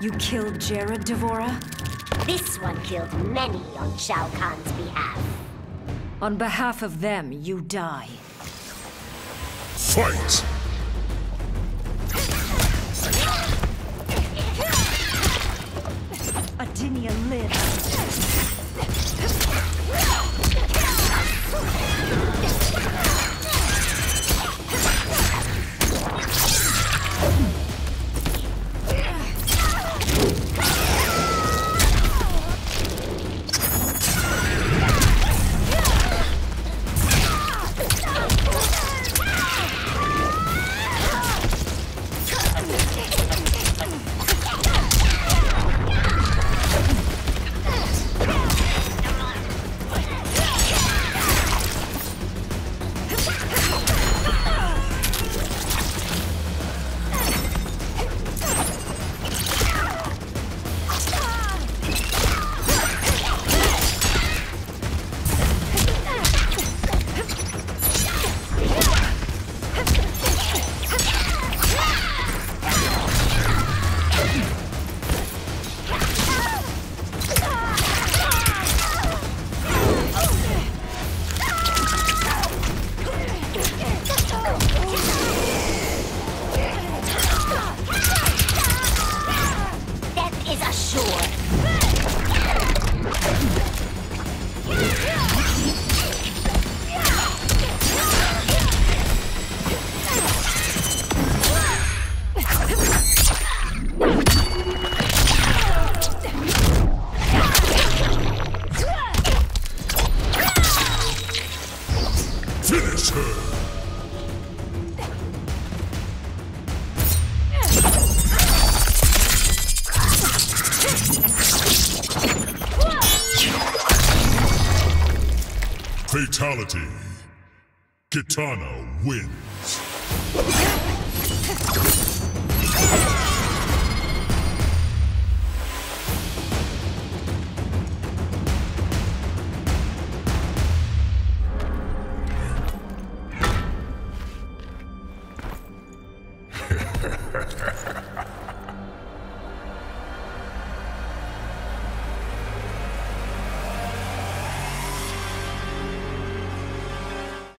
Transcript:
You killed Jerrod, D'Vorah? This one killed many on Shao Kahn's behalf. On behalf of them, you die. Fight! Her! Fatality. Kitana wins.